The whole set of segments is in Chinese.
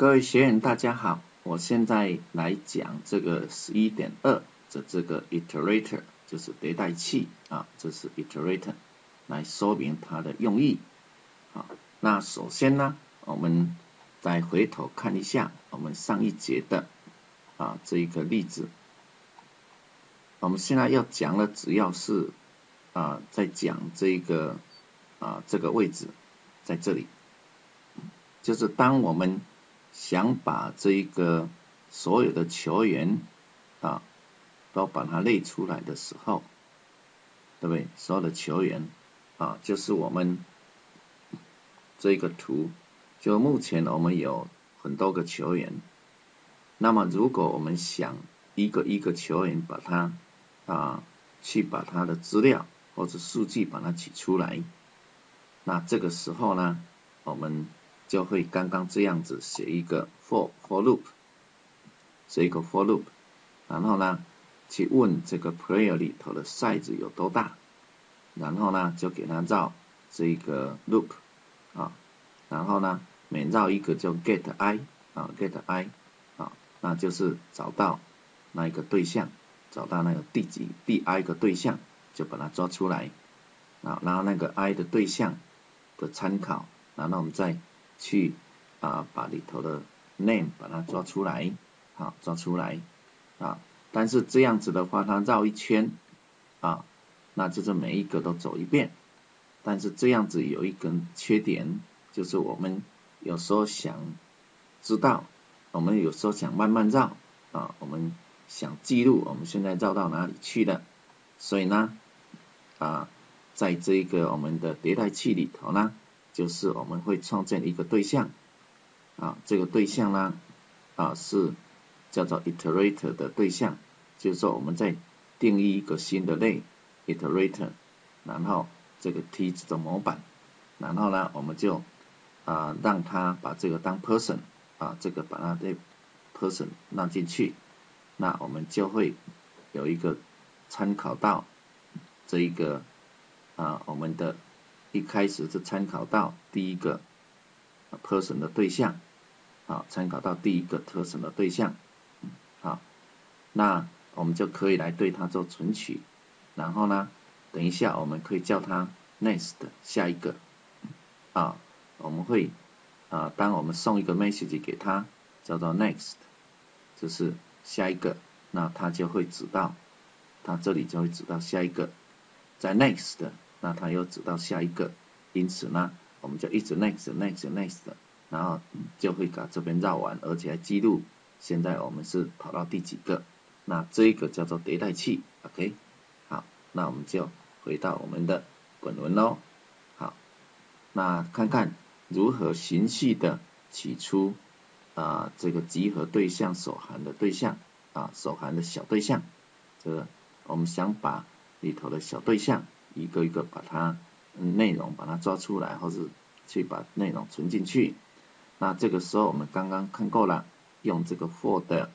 各位学员大家好，我现在来讲这个十一点二的这个 iterator，就是迭代器啊，这是 iterator，来说明它的用意。好，那首先呢，我们再回头看一下我们上一节的啊这一个例子。我们现在要讲的只要是啊在讲这个啊这个位置在这里，就是当我们想把这一个所有的球员啊都把它列出来的时候，对不对？所有的球员啊，就是我们这个图，就目前我们有很多个球员。那么如果我们想一个一个球员把它啊去把他的资料或者数据把它取出来，那这个时候呢，我们就会刚刚这样子写一个 for for loop，写一个 for loop，然后呢，去问这个 player 里头的 size 有多大，然后呢，就给它绕这个 loop 啊，然后呢，每绕一个就 get i 啊 get i 啊，那就是找到那一个对象，找到那个第几第 i 个对象，就把它抓出来啊，然后那个 i 的对象的参考，然后我们再去啊把里头的 name 把它抓出来，好抓出来啊，但是这样子的话，它绕一圈啊，那就是每一个都走一遍，但是这样子有一个缺点，就是我们有时候想知道，我们有时候想慢慢绕啊，我们想记录我们现在绕到哪里去了，所以呢啊，在这个我们的迭代器里头呢。就是我们会创建一个对象啊，这个对象呢啊是叫做 iterator 的对象，就是说我们在定义一个新的类 iterator，然后这个 T 这种模板，然后呢我们就啊让它把这个当 person 啊这个把它的 person 让进去，那我们就会有一个参考到这一个啊我们的。一开始是参考到第一个 person 的对象，啊，参考到第一个 person 的对象，好，那我们就可以来对它做存取，然后呢，等一下我们可以叫它 next 下一个，啊，我们会啊，当我们送一个 message 给它，叫做 next，就是下一个，那它就会指到，它这里就会指到下一个，在 next。那它又指到下一个，因此呢，我们就一直 next next next，然后就会把这边绕完，而且还记录现在我们是跑到第几个。那这个叫做迭代器，OK，好，那我们就回到我们的本文喽。好，那看看如何循序的取出啊这个集合对象所含的对象啊所含的小对象，这个我们想把里头的小对象。一个一个把它内容把它抓出来，或是去把内容存进去。那这个时候我们刚刚看过了，用这个 for 的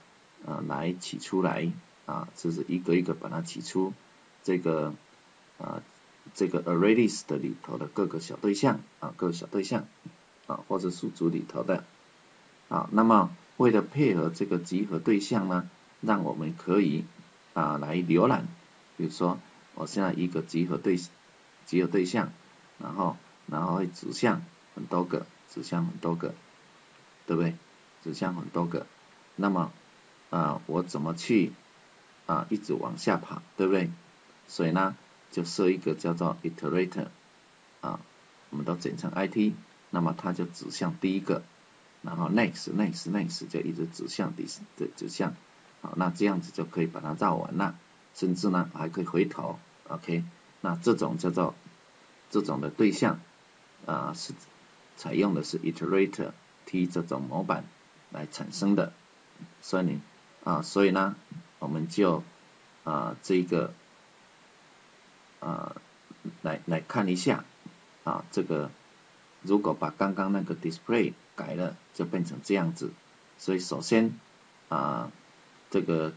呃来取出来啊，就是一个一个把它取出这个啊这个 array list 里头的各个小对象啊各个小对象啊或者数组里头的啊。那么为了配合这个集合对象呢，让我们可以啊来浏览，比如说。我现在一个集合对集合对象，然后然后会指向很多个，指向很多个，对不对？指向很多个，那么啊我怎么去啊一直往下跑，对不对？所以呢就设一个叫做 iterator 啊，我们都简称 it，那么它就指向第一个，然后 next next next 就一直指向第的指向，好，那这样子就可以把它绕完了。甚至呢还可以回头，OK，那这种叫做这种的对象啊是采用的是 iterator T 这种模板来产生的，所以啊所以呢我们就啊这个啊来来看一下啊这个如果把刚刚那个 display 改了就变成这样子，所以首先啊这个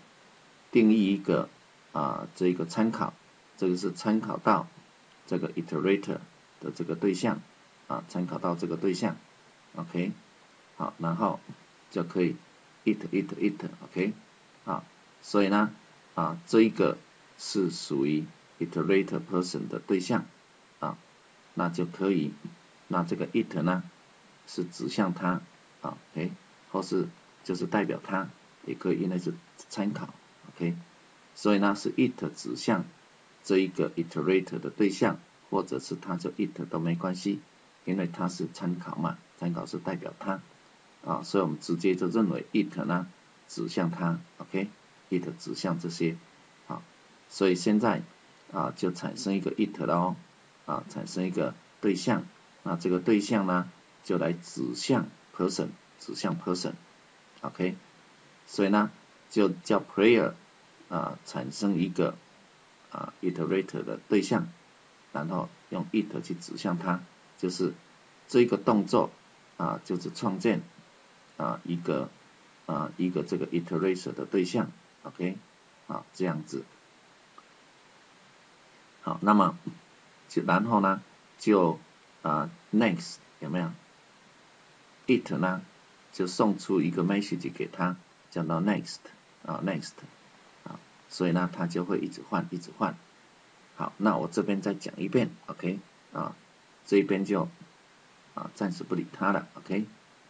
定义一个。啊，这个参考，这个是参考到这个 iterator 的这个对象啊，参考到这个对象，OK，好，然后就可以 it it it，OK，啊，所以呢，啊，这一个是属于 iterator person 的对象，啊，那就可以，那这个 it 呢是指向它，啊，OK，或是就是代表它，也可以用来是参考，OK，所以呢是 it 指向这一个 iterator 的对象，或者是它就 it 都没关系，因为它是参考嘛，参考是代表它。啊，所以我们直接就认为 it 呢指向它，OK，it 指向这些，啊，所以现在啊就产生一个 it 了哦，啊产生一个对象，那这个对象呢就来指向 person，指向 person，OK，所以呢就叫 player 啊产生一个啊 iterator 的对象，然后用 it 去指向它，就是这个动作啊就是创建。啊，一个啊，一个这个 iterator 的对象，OK，啊，这样子，好，那么就然后呢，就啊 next 有没有？it 呢，就送出一个 message 给他，叫到 next 啊 next，所以呢，他就会一直换，一直换。好，那我这边再讲一遍，OK，啊，这边就啊暂时不理他了，OK？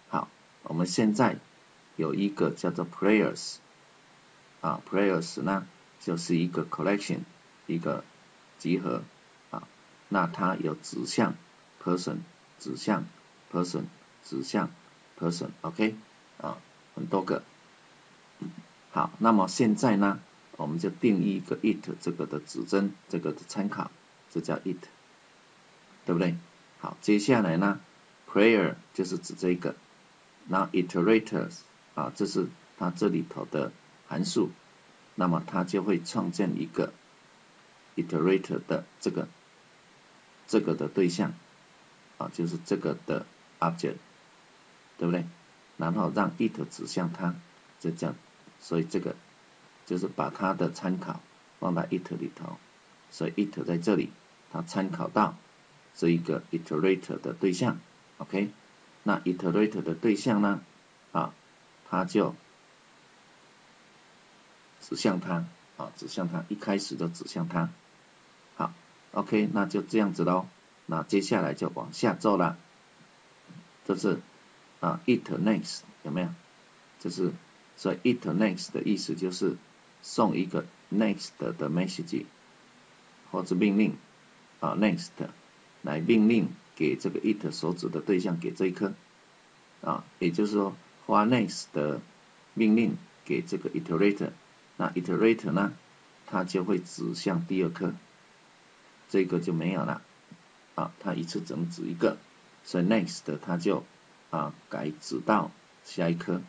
好。我们现在有一个叫做 players，啊 players 呢就是一个 collection，一个集合，啊，那它有指向 person，指向 person，指向 person，OK，啊，很多个，好，那么现在呢，我们就定义一个 it 这个的指针，这个的参考，这叫 it，对不对？好，接下来呢，player 就是指这个。那 iterators 啊，这是它这里头的函数，那么它就会创建一个 iterator 的这个这个的对象啊，就是这个的 object，对不对？然后让 it 指向它，这叫，所以这个就是把它的参考放在 it 里头，所以 it 在这里，它参考到这一个 iterator 的对象，OK。那 iterator 的对象呢？啊，它就指向它，啊，指向它，一开始就指向它。好，OK，那就这样子喽。那接下来就往下做了，这是啊，it next 有没有？就是所以 it next 的意思就是送一个 next 的 message 或者命令啊，next 来命令。给这个 it 所指的对象给这一颗啊，也就是说发 next 的命令给这个 iterator，那 iterator 呢，它就会指向第二颗，这个就没有了啊，它一次只能指一个，所以 next 它就啊改指到下一颗，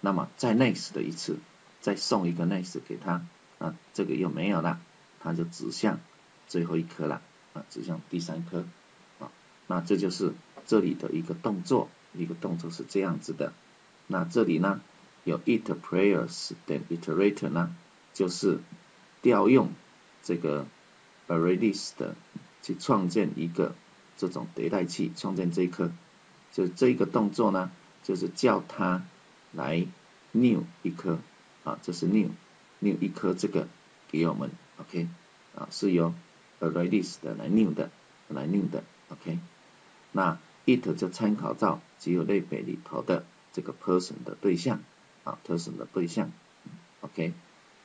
那么再 next 的一次，再送一个 next 给他啊，这个又没有了，它就指向最后一颗了啊，指向第三颗。啊那这就是这里的一个动作，一个动作是这样子的。那这里呢有 it_prayers 的 iterator 呢，就是调用这个 array list 去创建一个这种迭代器，创建这一颗，就这一个动作呢，就是叫它来 new 一颗啊，这是 new new 一颗这个给我们，OK 啊，是由 array list 来 new 的，来 new 的，OK。那 it 就参考到只有类别里头的这个 person 的对象啊，person 的对象，OK，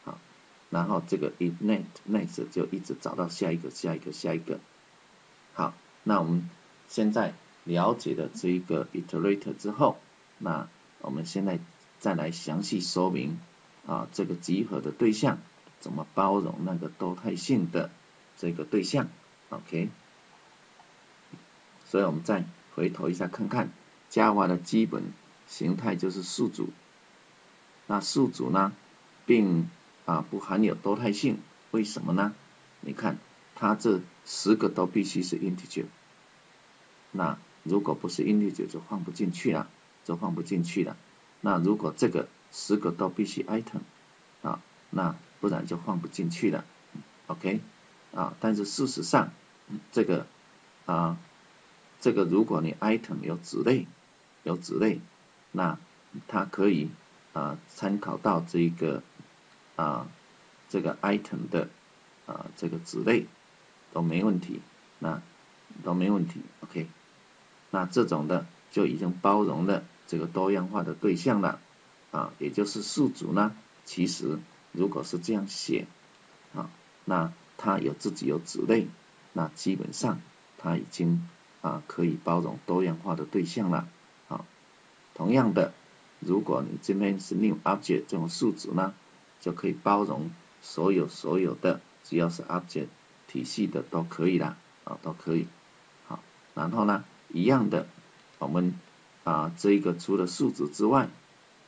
好，然后这个 it next next 就一直找到下一个下一个下一个，好，那我们现在了解了这一个 iterator 之后，那我们现在再来详细说明啊这个集合的对象怎么包容那个多态性的这个对象，OK。所以我们再回头一下看看，Java 的基本形态就是数组。那数组呢，并啊不含有多态性，为什么呢？你看，它这十个都必须是 integer。那如果不是 integer 就放不进去了，就放不进去了。那如果这个十个都必须 item 啊，那不然就放不进去了。OK 啊，但是事实上这个啊。这个如果你 item 有子类，有子类，那它可以啊参考到这一个啊这个 item 的啊这个子类都没问题，那都没问题，OK，那这种的就已经包容了这个多样化的对象了啊，也就是宿主呢，其实如果是这样写啊，那它有自己有子类，那基本上它已经啊可以包容多样化的对象了啊，同样的。如果你这边是 new object 这种数值呢，就可以包容所有所有的，只要是 object 体系的都可以啦，啊都可以。好，然后呢，一样的，我们啊这一个除了数值之外，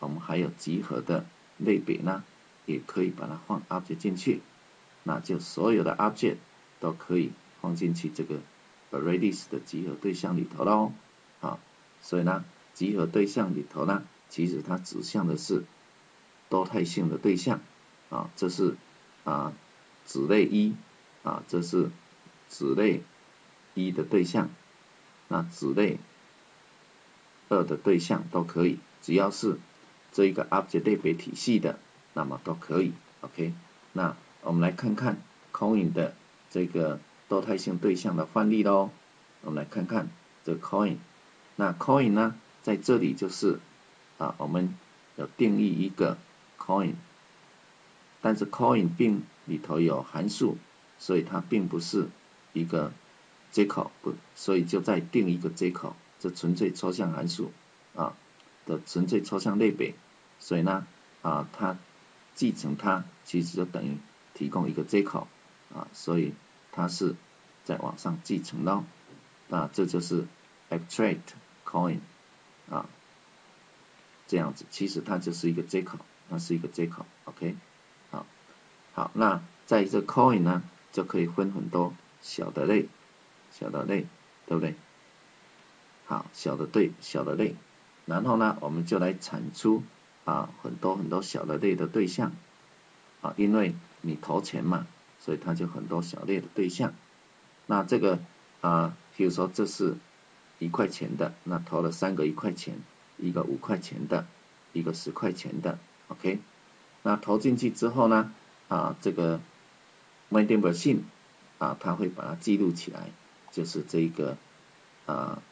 我们还有集合的类别呢，也可以把它放 object 进去，那就所有的 object 都可以放进去这个 arrays 的集合对象里头喽。好，所以呢，集合对象里头呢。其实它指向的是多态性的对象啊，这是啊子类一啊，这是子类一的对象，那子类二的对象都可以，只要是这一个 object 类别体系的，那么都可以。OK，那我们来看看 coin 的这个多态性对象的范例喽。我们来看看这 coin，那 coin 呢，在这里就是。啊，我们要定义一个 coin，但是 coin 并里头有函数，所以它并不是一个接口，不，所以就再定一个接口，这纯粹抽象函数啊的纯粹抽象类别，所以呢啊它继承它其实就等于提供一个接口啊，所以它是在网上继承咯，啊这就是 abstract coin 啊。这样子，其实它就是一个接口，它是一个接口，OK，好，好，那在这 coin 呢，就可以分很多小的类，小的类，对不对？好，小的对，小的类，然后呢，我们就来产出啊很多很多小的类的对象，啊，因为你投钱嘛，所以它就很多小类的对象。那这个啊，比如说这是一块钱的，那投了三个一块钱。一个五块钱的，一个十块钱的，OK，那投进去之后呢，啊，这个 vending machine 啊，它会把它记录起来，就是这一个啊，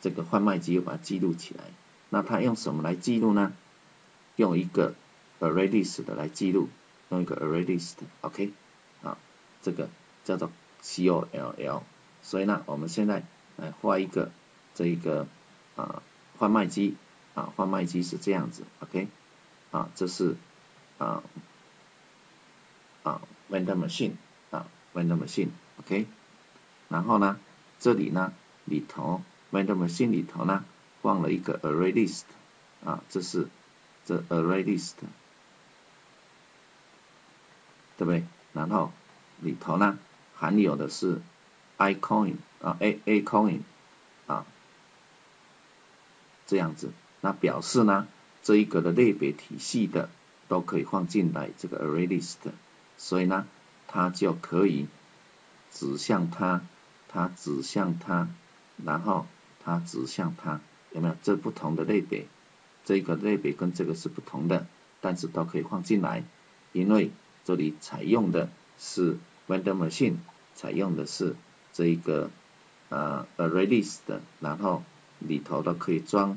这个贩卖机又把它记录起来。那它用什么来记录呢？用一个 array list 的来记录，用一个 array list，OK，啊，这个叫做 COLL。所以呢，我们现在来画一个这一个啊贩卖机。啊，贩卖机是这样子，OK，啊，这是啊啊 vendor machine 啊 vendor machine，OK，然后呢，这里呢里头 vendor machine 里头呢放了一个 array list 啊，这是这 array list，对不对？然后里头呢含有的是 i coin 啊 a a coin 啊这样子。那表示呢，这一个的类别体系的都可以放进来这个 array list，所以呢，它就可以指向它，它指向它，然后它指向它，有没有？这不同的类别，这个类别跟这个是不同的，但是都可以放进来，因为这里采用的是 vendor machine，采用的是这一个呃 array list，然后里头都可以装。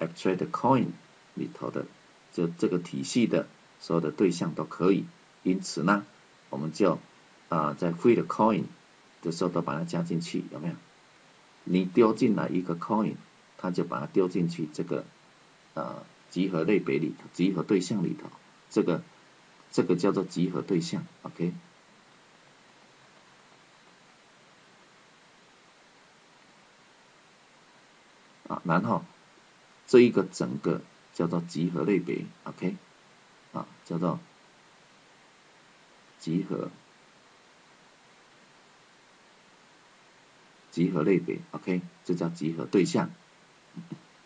abstract coin 里头的，就这个体系的所有的对象都可以，因此呢，我们就啊在 free 的 coin 的时候都把它加进去，有没有？你丢进来一个 coin，他就把它丢进去这个呃集合类别里头，集合对象里头，这个这个叫做集合对象，OK？啊，然后。这一个整个叫做集合类别，OK，啊，叫做集合集合类别，OK，这叫集合对象。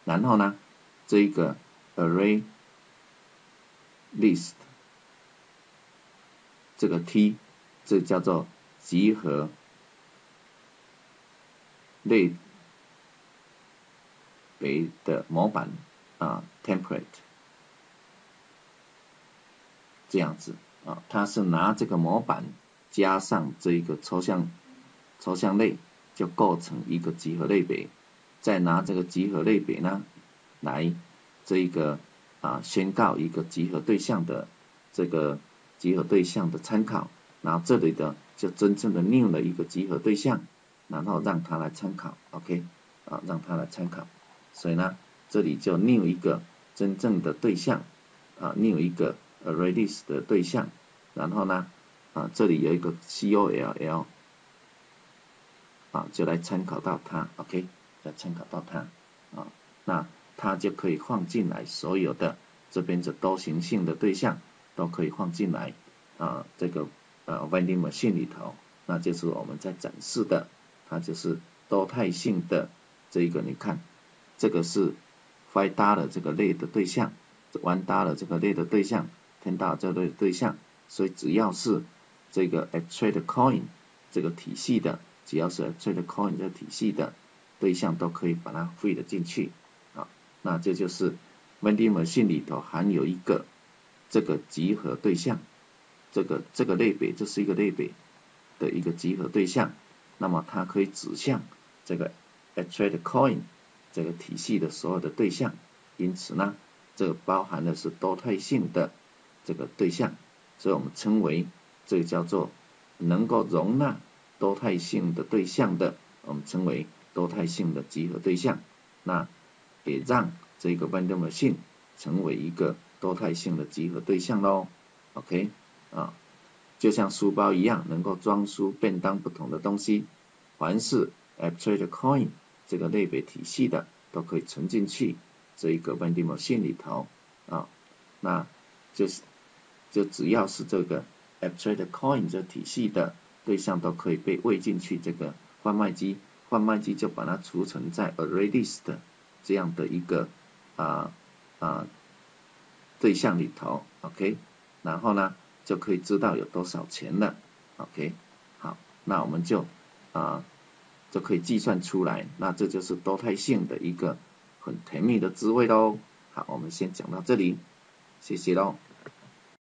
然后呢，这一个 array list 这个 T，这叫做集合类。别的模板啊 template 这样子啊，它是拿这个模板加上这一个抽象抽象类，就构成一个集合类别，再拿这个集合类别呢来这一个啊宣告一个集合对象的这个集合对象的参考，然后这里的就真正的 new 了一个集合对象，然后让它来参考，OK？啊让它来参考，所以呢这里就 new 一个真正的对象啊 new 一个 arrays 的对象，然后呢啊这里有一个 COLL 啊就来参考到它，OK？参考到它啊那它就可以放进来所有的这边的多形性的对象都可以放进来啊这个呃 vending machine 里头，那就是我们在展示的，它就是多态性的这一个你看这个是。five dollar 这个类的对象，one dollar 这个类的对象，ten dollar 这类对象，所以只要是这个 attract coin 这个体系的，只要是 attract coin 这个体系的对象都可以把它 feed 进去，啊，那这就是 vending machine 里头含有一个这个集合对象，这个这个类别这是一个类别的一个集合对象，那么它可以指向这个 Attract Coin。这个体系的所有的对象，因此呢，这个包含的是多态性的这个对象，所以我们称为这个叫做能够容纳多态性的对象的，我们称为多态性的集合对象。那也让这个 vending machine 成为一个多态性的集合对象喽。OK 啊，就像书包一样，能够装书、便当不同的东西，凡是 abstract coin。这个类别体系的都可以存进去这一个 vending machine 里头啊，那就是就只要是这个 abstract coin 这体系的对象都可以被喂进去这个贩卖机，贩卖机就把它储存在 array list 这样的一个啊啊对象里头，OK，然后呢就可以知道有多少钱了，OK，好，那我们就啊。就可以计算出来，那这就是多态性的一个很甜蜜的滋味喽。好，我们先讲到这里，谢谢喽。